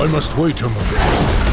I must wait a moment.